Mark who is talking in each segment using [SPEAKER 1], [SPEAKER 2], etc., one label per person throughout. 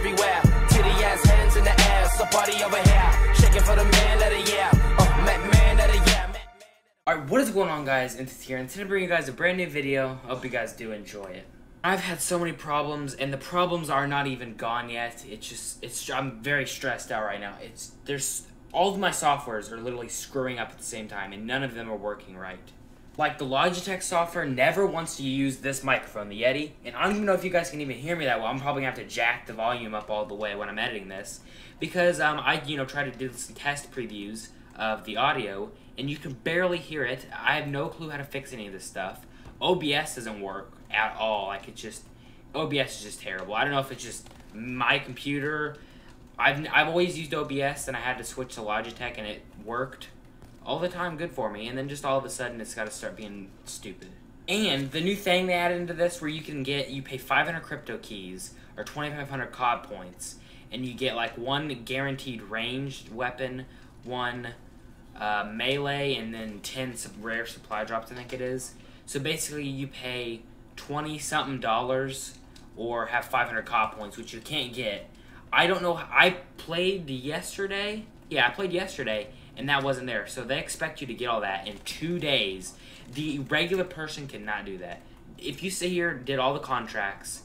[SPEAKER 1] everywhere.
[SPEAKER 2] Titty ass hands in the air. So party over here. Shaking for the man of the year. Oh, man of the year.
[SPEAKER 1] Alright, what is going on guys? It's here and today I bring you guys a brand new video. I hope you guys do enjoy it. I've had so many problems, and the problems are not even gone yet. It's just, it's. I'm very stressed out right now. It's there's all of my softwares are literally screwing up at the same time, and none of them are working right. Like, the Logitech software never wants to use this microphone, the Yeti, and I don't even know if you guys can even hear me that well. I'm probably gonna have to jack the volume up all the way when I'm editing this, because, um, I, you know, try to do some test previews of the audio, and you can barely hear it. I have no clue how to fix any of this stuff. OBS doesn't work at all. Like it just OBS is just terrible. I don't know if it's just my computer. I've I've always used OBS and I had to switch to Logitech and it worked all the time good for me and then just all of a sudden it's got to start being stupid. And the new thing they added into this where you can get you pay 500 crypto keys or 2500 COD points and you get like one guaranteed ranged weapon, one uh, melee, and then 10 rare supply drops, I think it is. So basically, you pay 20 something dollars or have 500 COD points, which you can't get. I don't know. I played yesterday. Yeah, I played yesterday, and that wasn't there. So they expect you to get all that in two days. The regular person cannot do that. If you sit here, did all the contracts,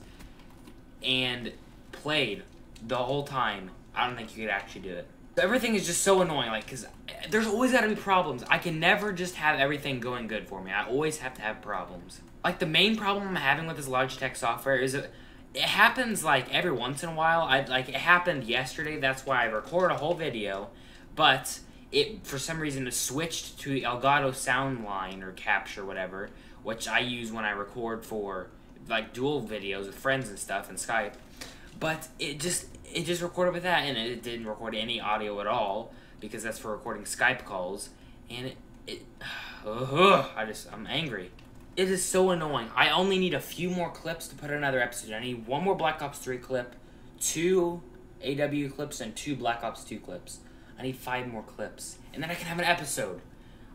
[SPEAKER 1] and played the whole time, I don't think you could actually do it. Everything is just so annoying, like, because eh, there's always got to be problems. I can never just have everything going good for me. I always have to have problems. Like, the main problem I'm having with this Logitech software is that it happens, like, every once in a while. I Like, it happened yesterday. That's why I recorded a whole video. But it, for some reason, it switched to Elgato Soundline or Capture, whatever, which I use when I record for, like, dual videos with friends and stuff and Skype. But it just it just recorded with that, and it didn't record any audio at all because that's for recording Skype calls. And it, it uh, I just I'm angry. It is so annoying. I only need a few more clips to put another episode. I need one more Black Ops 3 clip, two AW clips, and two Black Ops 2 clips. I need five more clips, and then I can have an episode.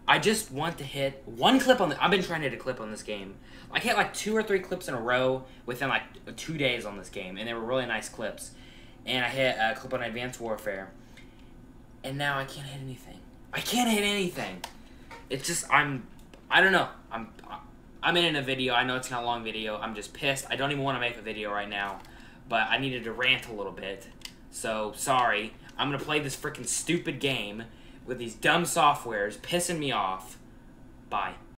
[SPEAKER 1] I just want to hit one clip on the. I've been trying to hit a clip on this game. I hit like two or three clips in a row within like two days on this game, and they were really nice clips. And I hit a clip on Advanced Warfare, and now I can't hit anything. I can't hit anything. It's just I'm. I don't know. I'm. I'm in a video. I know it's not a long video. I'm just pissed. I don't even want to make a video right now, but I needed to rant a little bit. So sorry. I'm gonna play this freaking stupid game with these dumb softwares pissing me off. Bye.